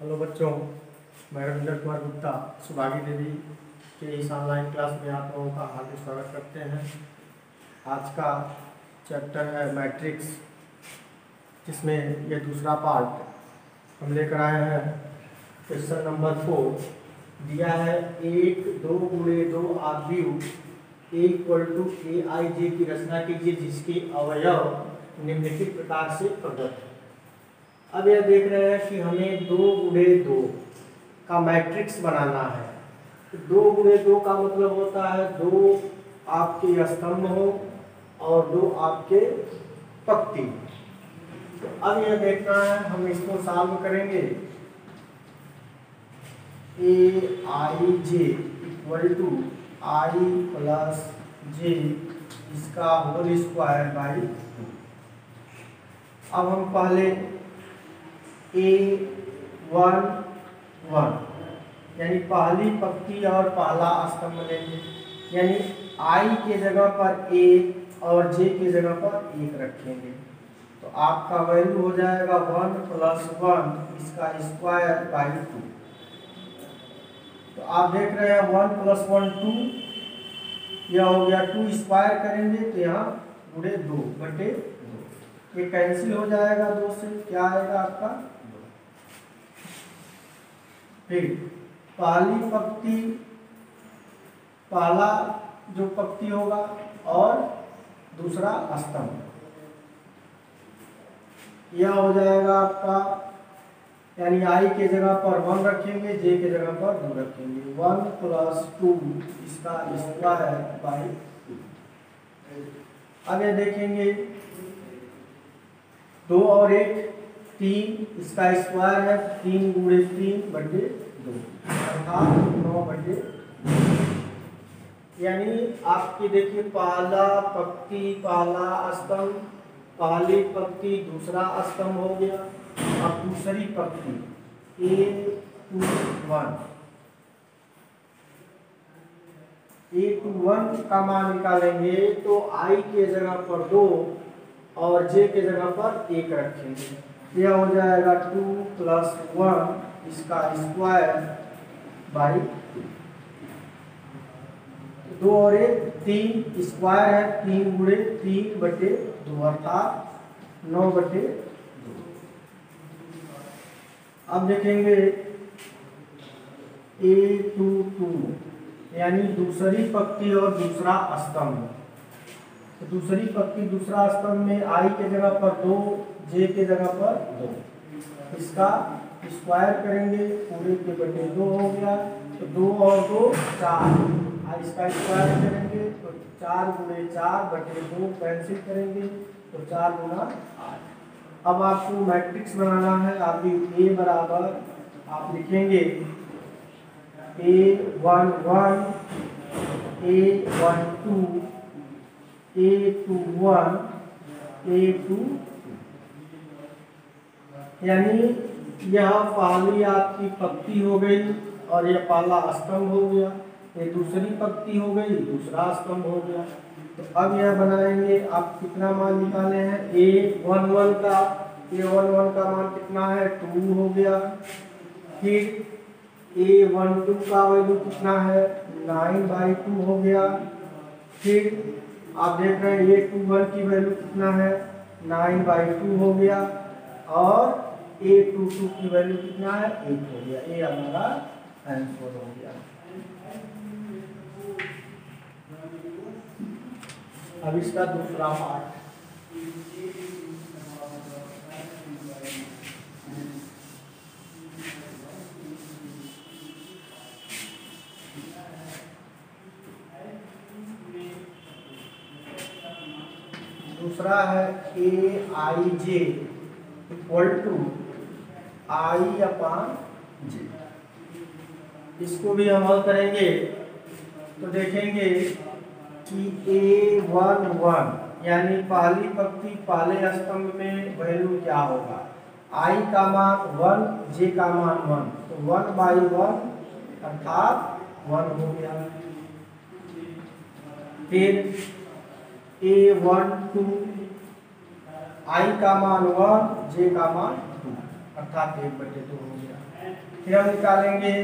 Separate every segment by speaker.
Speaker 1: Hello बच्चों, मैं रविंद्र कुमार गुप्ता, सुभागी देवी के इस ऑनलाइन क्लास में आप लोगों का हार्दिक स्वागत करते हैं। आज का चैप्टर है मैट्रिक्स जिसमें ये दूसरा पार्ट हम लेकर आए हैं। क्वेश्चन नंबर फोर दिया है एक, दो गुणे दो आव्यू ए इक्वल टू ए आई जे की रचना कीजिए, जिसके अवयव निम्नलिखित प्रकार से प्रदत्त अब यह देख रहे हैं कि हमें दो गुणे दो का मैट्रिक्स बनाना है। दो गुणे दो का मतलब होता है दो आपके स्तंभ हो और दो आपके पक्ति। तो अब यह देखना है, हम इसको सॉल्व करेंगे। A i j equal to i plus j इसका होल स्क्वायर बाई अब हम पहले ए वन वन यानी पहली पक्ति और पहला स्तंभ लेंगे। यानी आई के जगह पर एक और जे के जगह पर एक रखेंगे। तो आपका वैल्यू हो जाएगा वन प्लस वन इसका स्क्वायर बाई टू तो आप देख रहे हैं वन प्लस वन टू यह हो गया टू स्क्वायर करेंगे तो यहाँ गुड़े दो बटे दो। ये कैंसिल हो जाएगा दो से, क्या आएगा आपका? फिर पहली पक्ति पहला जो पक्ति होगा और दूसरा स्तंभ। यह हो जाएगा आपका, यानी आई के जगह पर वन रखेंगे जे के जगह पर दो रखेंगे। वन प्लस टू इसका स्क्वायर है बाई टू अब ये देखेंगे, दो और एक। तीन, इसका स्क्वायर है तीन गुणे तीन बटे दो, अर्थात नौ बटे यानी आपकी देखिए, पहला पक्ति पहला स्तंभ, पहली पक्ति दूसरा स्तंभ हो गया, अब दूसरी पक्ति a two one a two one का मान निकालेंगे तो आई के जगह पर दो और जे के जगह पर एक रखेंगे। यह हो जाएगा टू प्लस वन इसका स्क्वायर बाई दो और एक तीन स्क्वायर है, तीन गुणे तीन बटे दो अर्थात नौ बटे दो। अब देखेंगे ए टू टू यानी दूसरी पक्ति और दूसरा स्तंभ। तो दूसरी पक्ति दूसरा स्तंभ में आई के जगह पर दो जे के जगह पर दो। इसका स्क्वायर करेंगे, पूरे के बटे दो हो गया तो दो और दो, चार। और इसका स्क्वायर करेंगे तो चार गुणे चार बटे दो कैंसिल करेंगे तो चार गुना आठ। अब आपको मैट्रिक्स बनाना है, आप ए बराबर आप लिखेंगे। A one one a one two a two one a two यानी यह पहली आपकी पक्ति हो गई और यह पहला स्तंभ हो गया। ये दूसरी पक्ति हो गई, दूसरा स्तंभ हो गया। तो अब यह बनाएँगे, आप कितना मान निकाले हैं? ए वन वन का ए वन वन का मान कितना है? टू हो गया। फिर ए वन टू का वैल्यू कितना है? नाइन बाई टू हो गया। फिर आप देख रहे हैं ए टू वन की वैल्यू कितना है? नाइन बाई टू हो गया। और ए टू टू की वैल्यू कितना है? एट हो गया। ए हमारा आंसर हो गया। अब इसका दूसरा पार्ट दूसरा है ए आई जे इक्वल टू आई अपान जे। इसको भी हम हल करेंगे। तो देखेंगे कि ए वन वन यानी पहली पक्ति पहले स्तंभ में वैल्यू क्या होगा? आई का मान वन जे का मान वन तो वन बाई वन अर्थात वन हो गया। फिर ए वन टू आई का मान वन जे का मान अर्थात एक बटे दो हो गया। फिर हम निकालेंगे।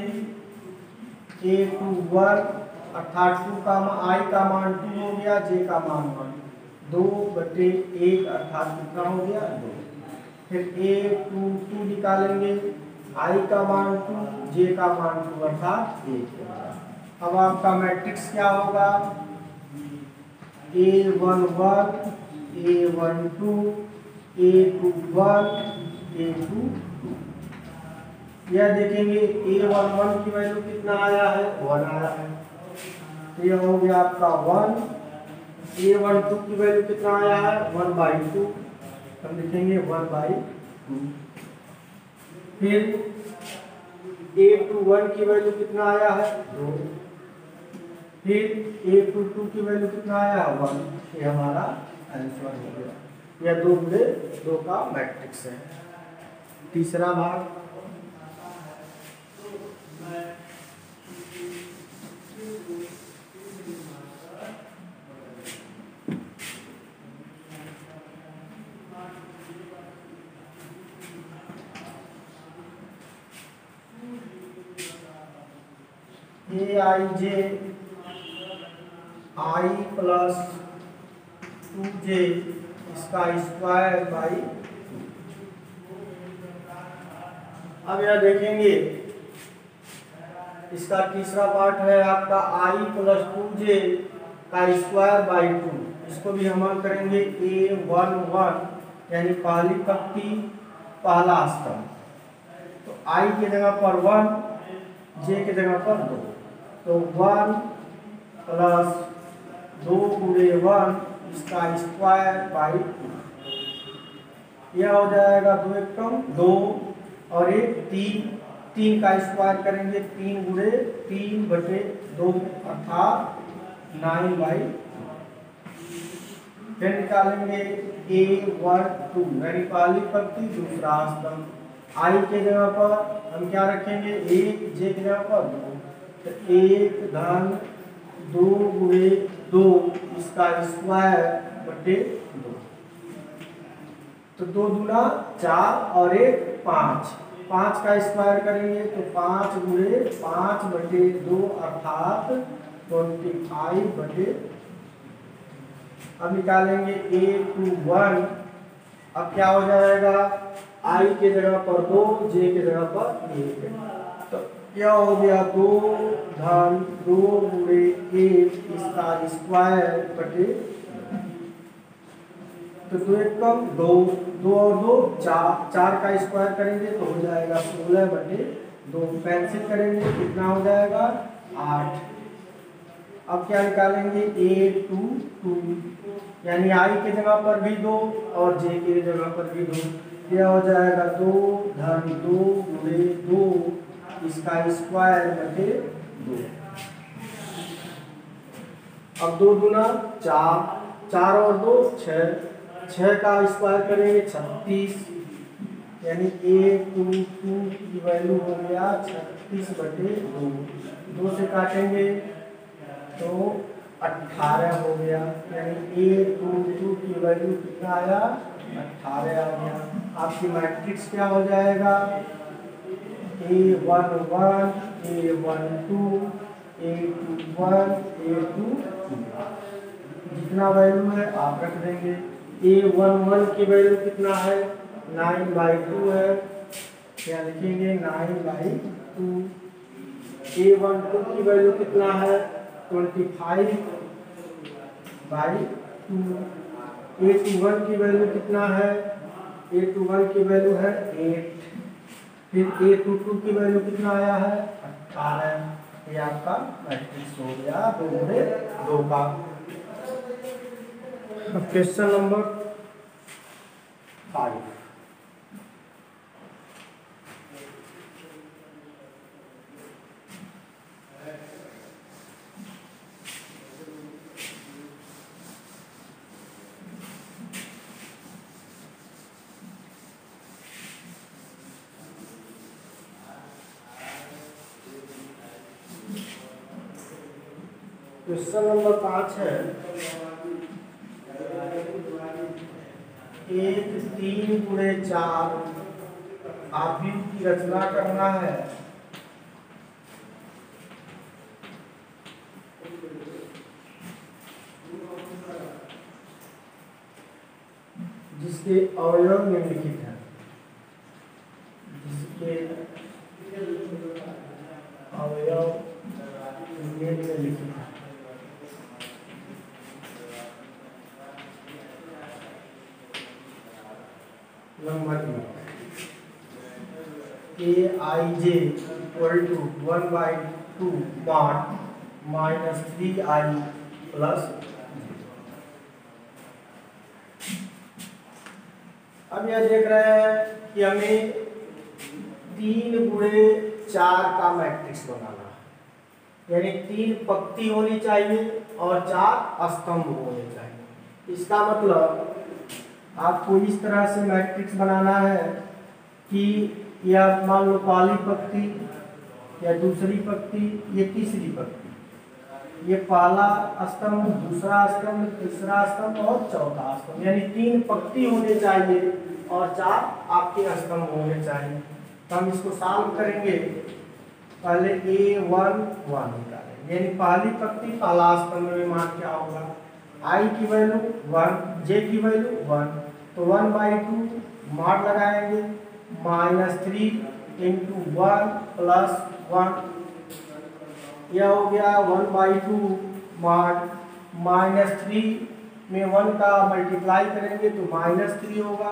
Speaker 1: ए टू वन अर्थात टू का आई का मान टू हो गया जे का मान वन दो बटे एक, अर्थात कितना हो गया? दो। फिर ए टू टू निकालेंगे। आई का मान टू जे का मान टू अर्थात एक अब आपका मैट्रिक्स क्या होगा? A one one a one two a two one a two यह देखेंगे ए वन वन की वैल्यू कितना आया है? वन आया है। तो यह हो गया आपका वन ए वन टू की वैल्यू कितना आया है? वन बाई टू हम लिखेंगे वन बाई टू फिर ए टू वन की वैल्यू कितना आया है? दो फिर ए टू टू की वैल्यू कितना आया है? वन ये हमारा आंसर हो गया। यह दो बुरे दो का मैट्रिक्स है। तीसरा भाग। ए आई जे आई प्लस टू जे इसका स्क्वायर बाई अब यह देखेंगे। इसका तीसरा पार्ट है आपका आई प्लस टू जे का स्क्वायर बाई टू इसको भी हम करेंगे ए वन वन यानी पहली पक्ति, पहला स्तंभ। तो आई की जगह पर वन जे की जगह पर दो। तो वन प्लस दो गुणे वन इसका स्क्वायर बाई टू यह हो जाएगा दो एक कम दो और एक तीन तीन का स्क्वायर करेंगे, तीन गुणे तीन बटे दो, अर्थात नाइन बाई फिर निकालेंगे ए वन टू यानी पहली पंक्ति दूसरा स्तंभ। आई के जगह पर हम क्या रखेंगे? एक जे की जगह पर दो। तो एक धन दो गुणे दो, इसका स्क्वायर बटे दो। तो दो दूना चार और एक पाँच। पाँच का स्क्वायर करेंगे तो पाँच गुणे पाँच बटे दो अर्थात ट्वेंटी फाइव बटे अब निकालेंगे ए टू वन अब क्या हो जाएगा? आई के जगह पर दो जे के जगह पर एक। तो क्या हो गया? दो धन दो गुणे एक स्क्वायर बटे तो दो एक कम दो दो और दो, चार चार का स्क्वायर करेंगे तो हो जाएगा सोलह बटे दो। कैंसिल करेंगे, कितना हो जाएगा? आठ। अब क्या निकालेंगे? ए टू टू यानी आई के जगह पर भी दो और जे के जगह पर भी दो। यह हो जाएगा दो धन दो गुणे दो। इसका स्क्वायर बटे दो। अब दो गुना चार चार और दो छः छः का स्क्वायर करेंगे छत्तीस, यानी ए टू टू की वैल्यू हो गया छत्तीस बटे दो। दो से काटेंगे तो अट्ठारह हो गया, यानी ए टू टू की वैल्यू कितना आया? अट्ठारह आ गया। आपकी मैट्रिक्स क्या हो जाएगा? A one one a one two a two one a two जितना वैल्यू है आप रख देंगे। ए वन वन की वैल्यू कितना है? नाइन बाई टू है। क्या लिखेंगे? Nine by two a one two की वैल्यू कितना है? Twenty five by two a two one की वैल्यू कितना है? ए टू वन की वैल्यू है एट फिर ए टू टू की वैल्यू कितना आया है? अठारह ये आपका मैट्रिक्स हो गया। दो दो का। Question number five question number पाँच है। एक तीन गुड़े चार आबिद की रचना करना है। जिसके अवयव निम्नलिखित नंबर में। A i j equal to one by two not minus three i plus अब यह देख रहे हैं कि हमें तीन गुणे चार का मैट्रिक्स बनाना है। यानी तीन पक्ति होनी चाहिए और चार स्तंभ होने चाहिए। इसका मतलब आपको इस तरह से मैट्रिक्स बनाना है कि यह मान लो पहली पक्ति या दूसरी पक्ति, या तीसरी पक्ति। ये पहला स्तंभ, दूसरा स्तंभ, तीसरा स्तंभ और चौथा स्तंभ। यानी तीन पक्ति होने चाहिए और चार आपके स्तंभ होने चाहिए। तो हम इसको सॉल्व करेंगे। पहले ए वन वन निकालेंगे यानी पहली पक्ति, पहला स्तंभ में मान क्या होगा? आई की वैल्यू वन जे की वैल्यू वन तो वन बाई टू मार लगाएँगे, minus three into one plus one यह हो गया one by two mod minus three में वन का मल्टीप्लाई करेंगे तो माइनस थ्री होगा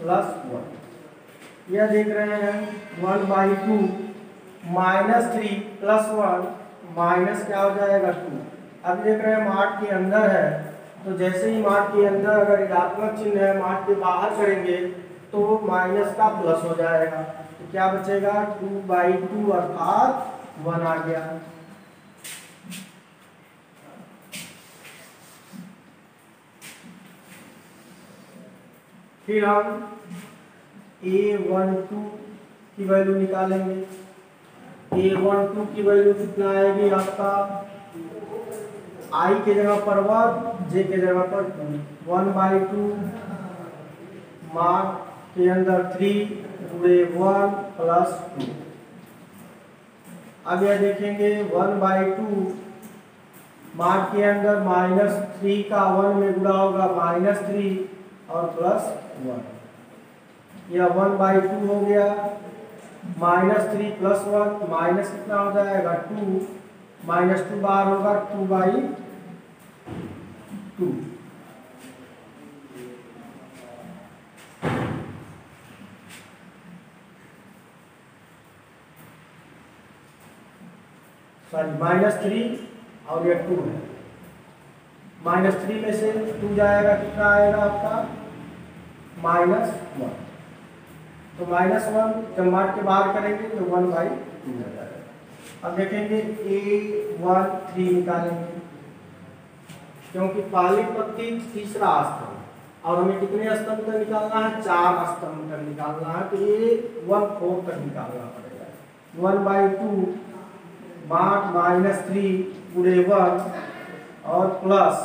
Speaker 1: प्लस वन यह देख रहे हैं, one by two minus three plus one minus क्या हो जाएगा टू अब देख रहे हैं, मार्ट के अंदर है तो जैसे ही मार्ट के अंदर अगर ऋणात्मक चिन्ह है मार्ट के बाहर करेंगे तो माइनस का प्लस हो जाएगा। तो क्या बचेगा? टू बाई टू अर्थात वन आ गया। फिर हम ए वन टू की वैल्यू निकालेंगे। ए वन टू की वैल्यू कितना आएगी आपका? आई के जगह पर वन जे के जगह पर टू वन बाई टू मार्क के अंदर थ्री पूरे वन प्लस टू अब यह देखेंगे वन बाई टू मार्क के अंदर माइनस थ्री का वन में गुड़ा होगा माइनस थ्री और प्लस वन यह वन बाई टू हो गया minus three plus one minus कितना हो जाएगा टू माइनस टू बार होगा two by two. Sorry minus three और यह टू है। माइनस थ्री में से टू जाएगा, कितना आएगा आपका? माइनस वन तो माइनस वन जब मार्क के बाहर करेंगे तो वन बाई टू जाएगा। अब देखेंगे ए वन थ्री निकालेंगे। क्योंकि पहली पत्ती तीसरा स्तंभ और हमें कितने स्तंभ तक निकालना है? चार स्तंभ तक निकालना है। तो ये वन फोर तक निकालना पड़ेगा। वन बाई टू मार्क माइनस थ्री, पूरे वन। और प्लस,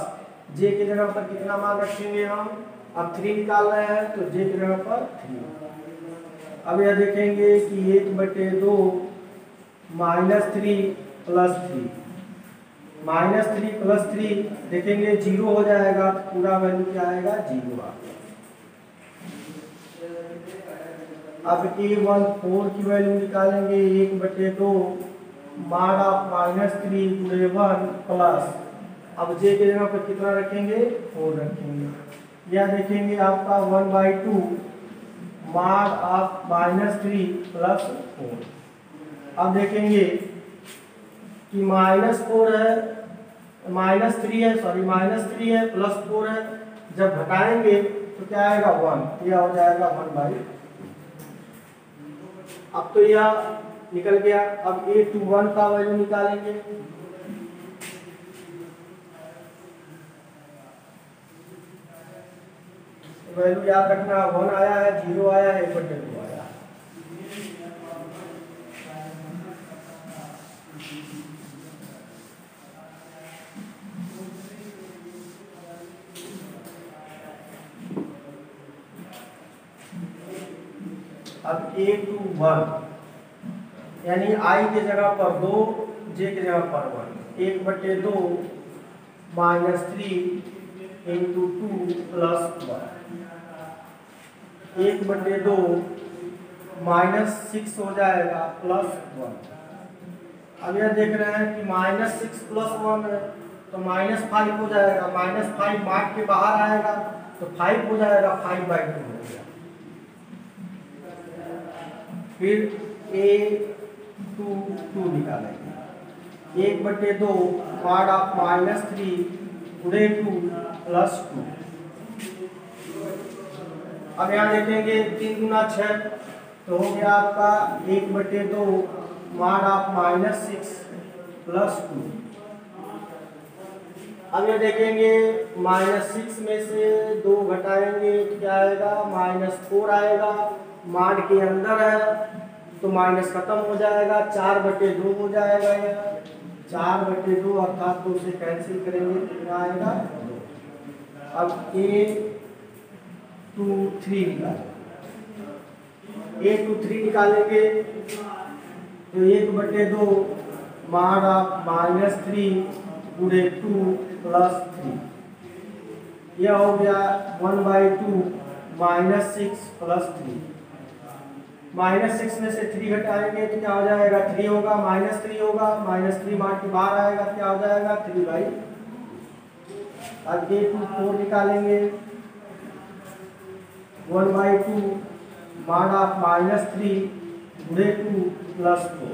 Speaker 1: जे के जगह पर कितना मान रखेंगे हम? अब थ्री निकाल रहे हैं तो जे के जगह पर थ्री। अब यह देखेंगे कि एक बटे दो minus three plus three. Minus three plus three देखेंगे, ज़ीरो हो जाएगा तो पूरा वैल्यू क्या आएगा? ज़ीरो अब ए वन फोर की वैल्यू निकालेंगे, एक बटे दो, मार ऑफ़ माइनस थ्री पूरे वन प्लस। अब जे के जगह पर कितना रखेंगे? फोर रखेंगे। यह देखेंगे आपका one by two, mod of minus three plus four. अब देखेंगे कि माइनस फोर है माइनस थ्री है, सॉरी, माइनस थ्री है, प्लस फोर है। जब घटाएँगे तो क्या आएगा? वन। यह हो जाएगा वन बाई अब तो यह निकल गया। अब ए टू वन का वैल्यू निकालेंगे। वैल्यू याद रखना। वन आया है, ज़ीरो आया है एक बटे टू आया अब ए टू वन। यानी आई के जगह पर दो जे की जगह पर वन। एक बटे दो minus three into two plus one एक बटे दो माइनस सिक्स हो जाएगा प्लस वन अब यह देख रहे हैं कि माइनस सिक्स प्लस वन है तो माइनस फाइव हो जाएगा। माइनस फाइव मार्क के बाहर आएगा तो फाइव हो जाएगा फाइव बाई टू हो गया। फिर ए टू टू निकालेंगे। एक बटे दो पार्ट ऑफ़ माइनस थ्री गुड़े टू प्लस टू अब यहाँ देखेंगे तीन गुना छः तो हो गया आपका एक बटे दो मान of minus six plus two अब ये देखेंगे माइनस सिक्स में से दो घटाएँगे, क्या आएगा? माइनस फोर आएगा। मार्ड के अंदर है तो माइनस खत्म हो जाएगा, चार बटे दो हो जाएगा यह। चार बटे दो अर्थात दो से कैंसिल करेंगे तो क्या आएगा। अब ए टू थ्री निकालेंगे ए टू थ्री निकालेंगे तो एक बटे दो मार आप माइनस थ्री गुड़े टू प्लस थ्री यह हो गया one by two minus six plus three minus six में से थ्री घटाएँगे तो क्या हो जाएगा? थ्री होगा, माइनस थ्री होगा, माइनस थ्री मार्क के बाहर आएगा तो क्या हो जाएगा? थ्री बाई अब ए टू फोर निकालेंगे। One by two of minus three गुड़े टू प्लस फोर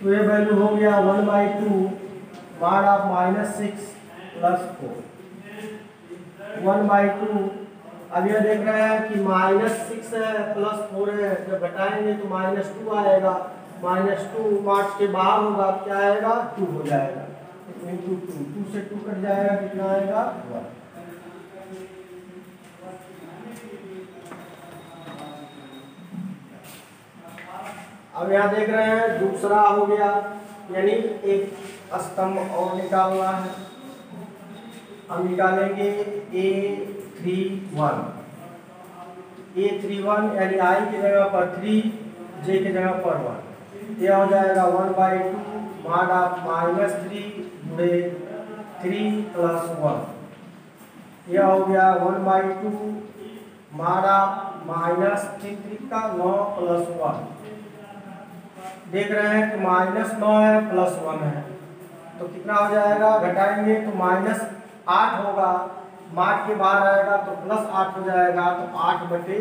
Speaker 1: तो ये वैल्यू हो गया one by two of minus six plus four one by two अब यह देख रहे हैं कि माइनस सिक्स है प्लस फोर है, जब घटाएँगे तो माइनस टू आएगा। माइनस टू मार्क्स के बाहर होगा क्या आएगा? टू हो जाएगा। इंटू टू टू से टू कट जाएगा, कितना आएगा? अब यहाँ देख रहे हैं, दूसरा हो गया, यानी एक स्तंभ और निकालना है। हम निकालेंगे a three one a three one यानी आई की जगह पर थ्री जे की जगह पर वन यह हो जाएगा one by two mod of minus three गुड़े थ्री प्लस वन यह हो गया one by two of minus three three का नौ प्लस वन देख रहे हैं कि माइनस नौ है प्लस वन है. तो कितना हो जाएगा? घटाएँगे तो माइनस आठ होगा मार्क के बाहर आएगा तो प्लस आठ हो जाएगा तो आठ बटे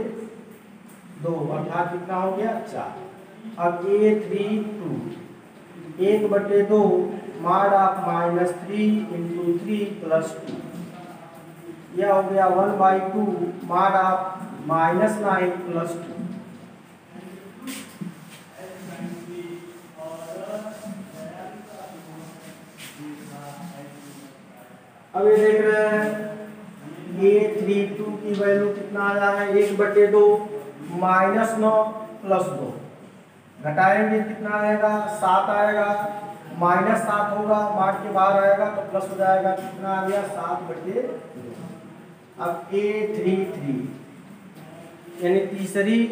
Speaker 1: दो, अर्थात कितना हो गया चार। अब ए थ्री टू, एक बटे दो mod of minus three into three plus two. यह हो गया one by two mod of minus nine plus two. अब ये देख रहे हैं ए थ्री टू की वैल्यू कितना आया है? एक बटे दो माइनस नौ प्लस दो। घटाएँगे कितना आएगा? सात आएगा। माइनस सात होगा, मार्क के बाहर आएगा तो प्लस हो जाएगा। कितना आ गया? सात बटे अब ए थ्री थ्री यानी तीसरी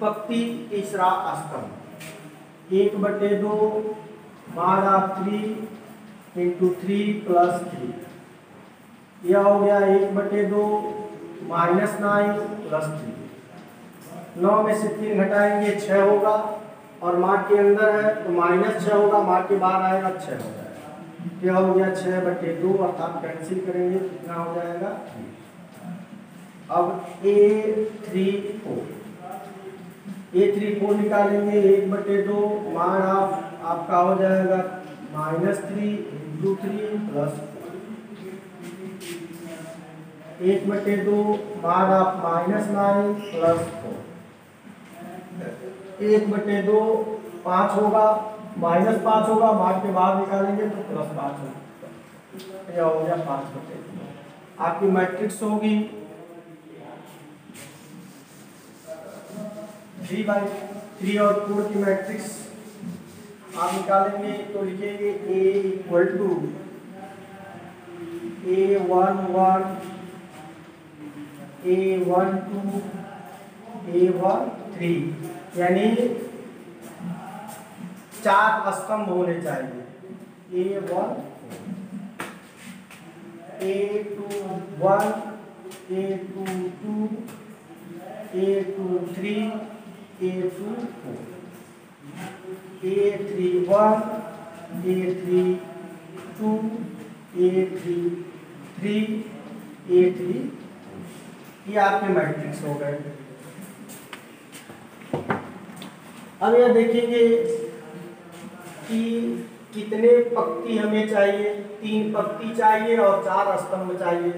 Speaker 1: पक्ति तीसरा स्तंभ एक बटे दो बार three into three plus three यह हो गया एक बटे दो माइनस नाइन प्लस थ्री। नौ में से तीन घटाएँगे छः होगा। और मार्क के अंदर है तो माइनस छः होगा मार्क के बाहर आएगा छः हो जाएगा यह हो गया छः बटे दो, अर्थात कैंसिल करेंगे, कितना हो जाएगा? अब A three four A three four निकालेंगे, एक बटे दो मान आप, आपका हो जाएगा minus three into three plus एक बटे दो बाद आप माइनस नाइन प्लस फोर। एक बटे दो पाँच होगा, माइनस पाँच होगा मार्क के बाद निकालेंगे तो प्लस पाँच होगा। यह हो गया पाँच बटे आपकी मैट्रिक्स होगी। थ्री बाई थ्री और फोर की मैट्रिक्स आप निकालेंगे तो लिखेंगे A equal to A one one A one two A one three यानी चार स्तंभ होने चाहिए। A one A two one A two two A two three A two four A three one A three two A three three A three ये आपके matrix हो गए। अब यह देखेंगे कि कितने पक्ति हमें चाहिए। तीन पक्ति चाहिए और चार स्तंभ चाहिए।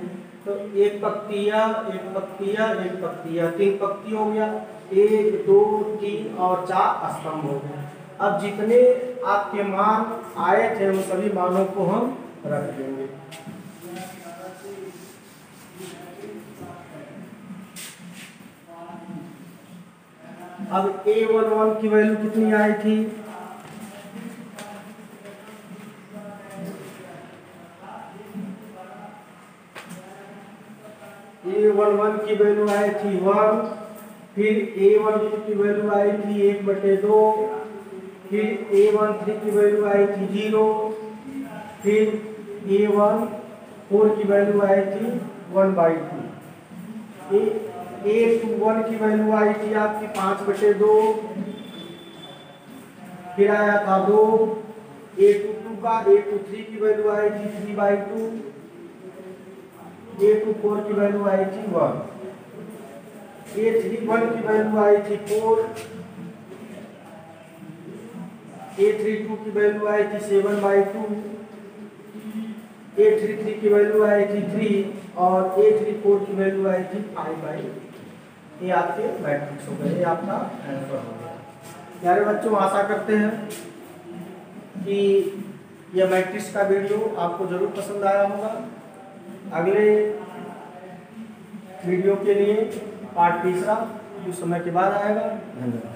Speaker 1: तो एक पक्तिया एक पक्तिया एक पक्तिया तीन पक्ति हो गया। एक, दो, तीन और चार स्तंभ हो गए। अब जितने आपके मान आए थे, उन सभी मानों को हम रख देंगे। अब ए वन वन की वैल्यू कितनी आई थी? ए वन वन की वैल्यू आई थी वन फिर ए वन टू की वैल्यू आई थी एक बटे दो, फिर ए वन थ्री की वैल्यू आई थी ज़ीरो फिर ए वन फोर की वैल्यू आई थी one by two A two one की वैल्यू आई थी आपकी पाँच बटे दो, फिर आया था दो ए टू टू का ए टू थ्री की वैल्यू आई थी three by two A two four की वैल्यू आई थी वन ए थ्री वन की वैल्यू आई थी फोर ए थ्री टू की वैल्यू आई थी seven by two A three three की वैल्यू आई थी थ्री और ए थ्री फोर की वैल्यू आई थी फाइव बाई ये आपके मैट्रिक्स हो गए, ये आपका आंसर हो गया। प्यारे बच्चों, आशा करते हैं कि यह मैट्रिक्स का वीडियो आपको ज़रूर पसंद आया होगा। अगले वीडियो के लिए पार्ट तीसरा कुछ समय के बाद आएगा। धन्यवाद।